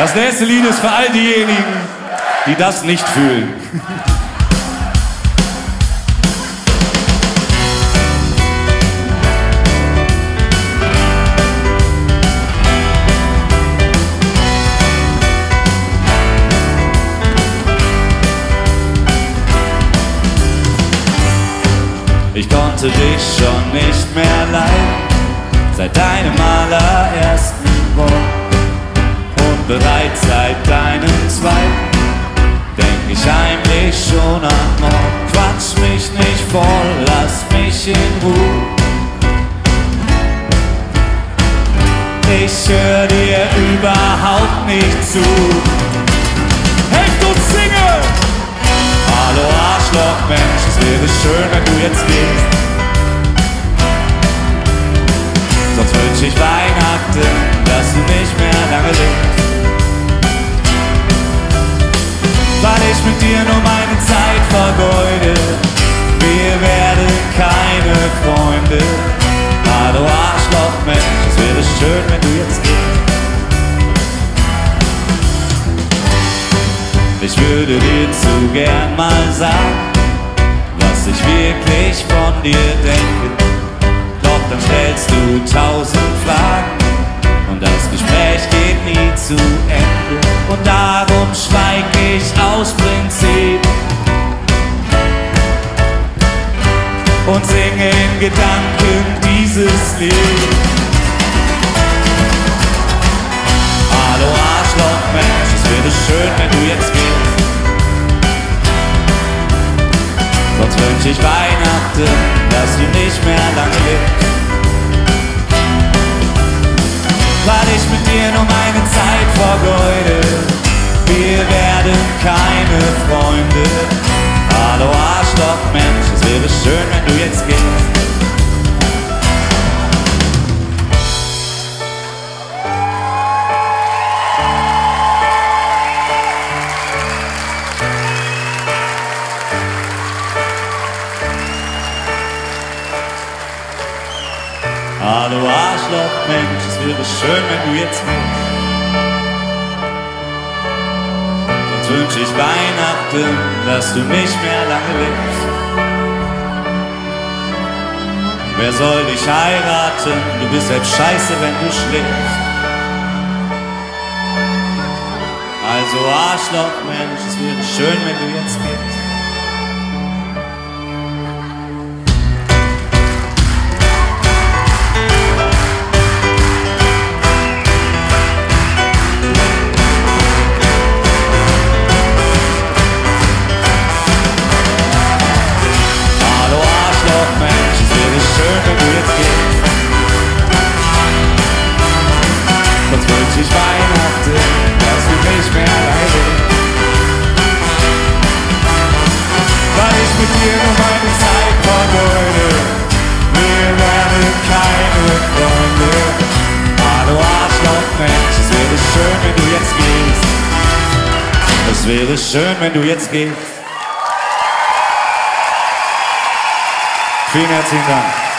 Das nächste Lied ist für all diejenigen, die das nicht fühlen. Ich konnte dich schon nicht mehr leiden, seit deinem überhaupt nicht zu. Helft uns singen! Hallo Arschloch, Mensch, es wäre schön, wenn du jetzt gehst. Sonst wünsch ich Weihnachten, dass du nicht mehr lange lebst. Weil ich mit dir nur meine Zeit vergeude. Wir werden keine Freunde. Hallo Arschloch, Mensch, es wäre schön, wenn du jetzt gehst. Ich würde dir zu gern mal sagen, was ich wirklich von dir denke. Doch dann stellst du tausend Fragen und das Gespräch geht nie zu Ende. Und darum schweig ich aus Prinzip und singe in Gedanken dieses Lied. Hallo Arschloch, Mensch, es wäre schön, wenn du jetzt gehst. Wünsch ich Weihnachten, dass du nicht mehr lange lebst. Weil ich mit dir nur meine Zeit vergeude. Wir werden keine Freunde. Hallo Arschloch, Mensch, es wäre schön, wenn du jetzt gehst. Hallo Arschloch, Mensch, es wäre schön, wenn du jetzt gehst. Sonst wünsch ich Weihnachten, dass du nicht mehr lange lebst. Wer soll dich heiraten? Du bist selbst scheiße, wenn du schläfst. Also Arschloch, Mensch, es wäre schön, wenn du jetzt gehst. Es wäre schön, wenn du jetzt gehst. Vielen herzlichen Dank.